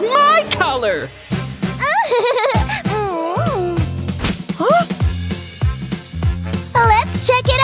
It's my color! huh? Let's check it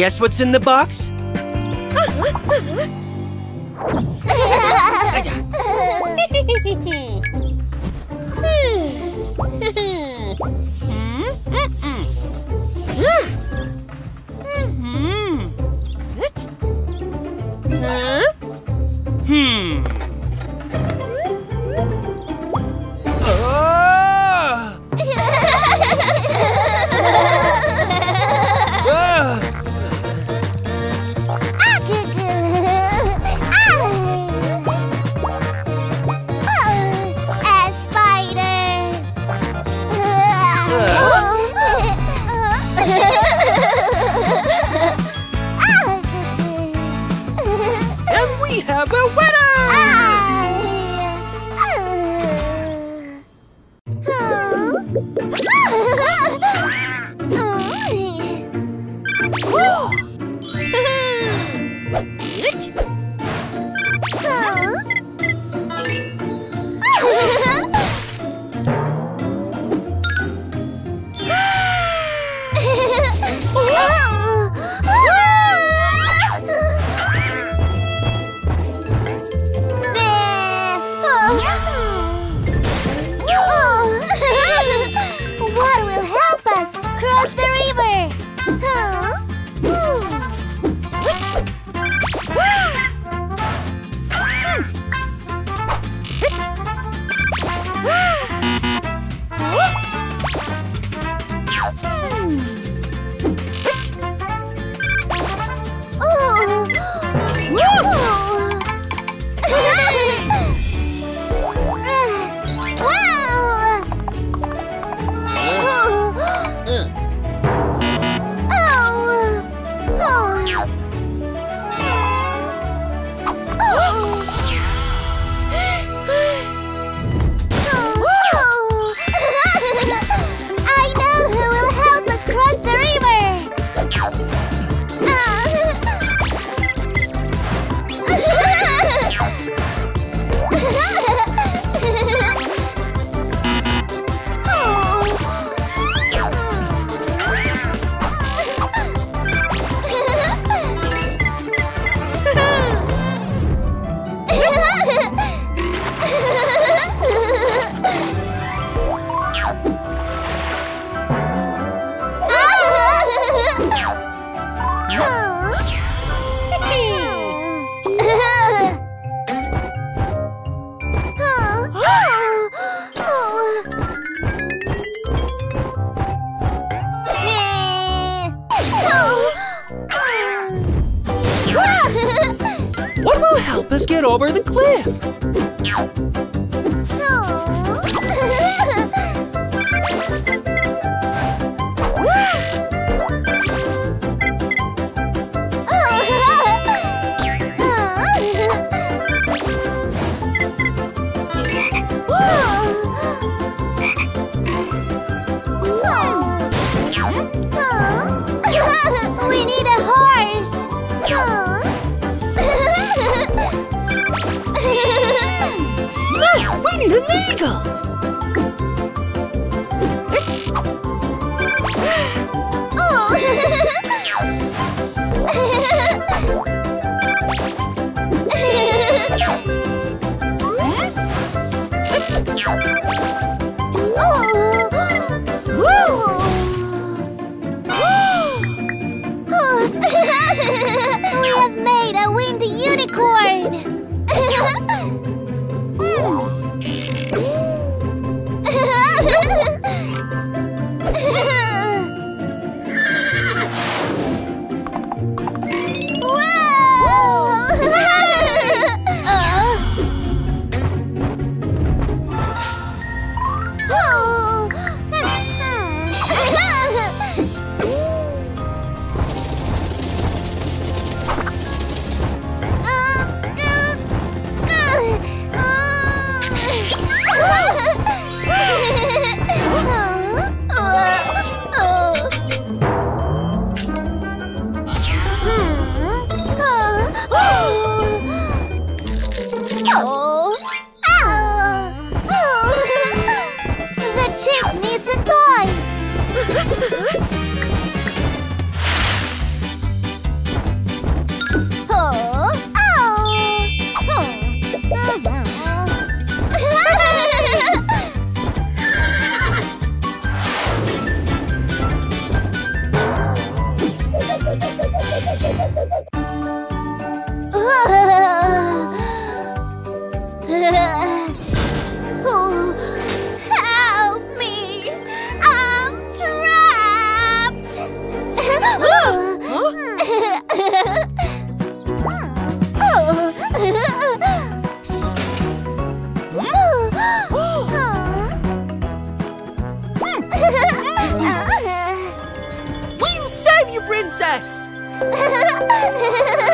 Guess what's in the box? What will help us get over the cliff? an eagle oh! princess!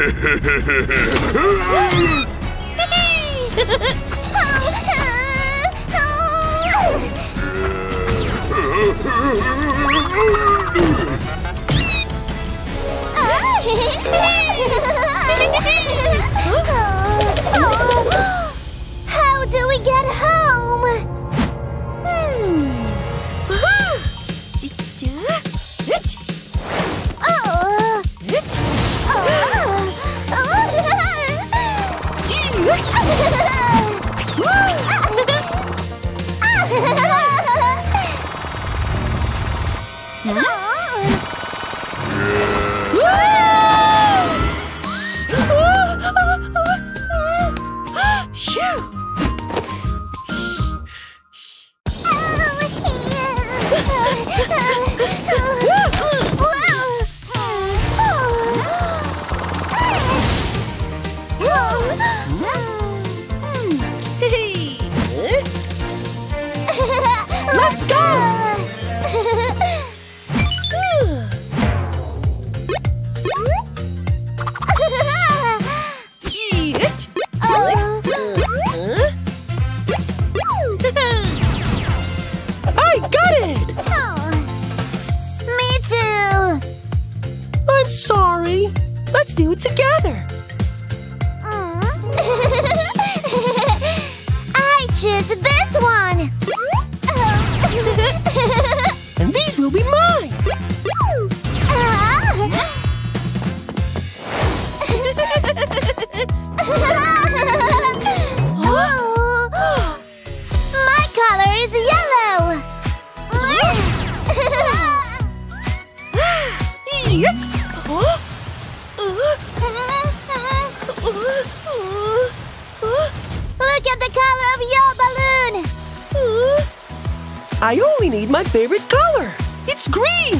Ah! I choose this one! and these will be mine! I only need my favorite color. It's green!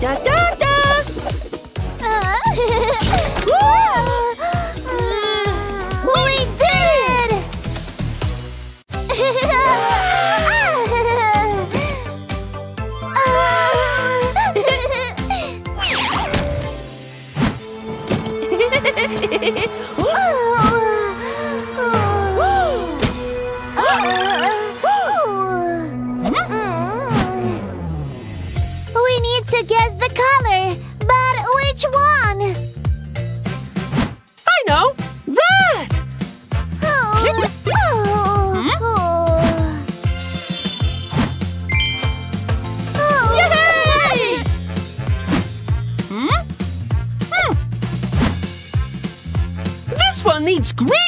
やった It's great!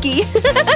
Hungry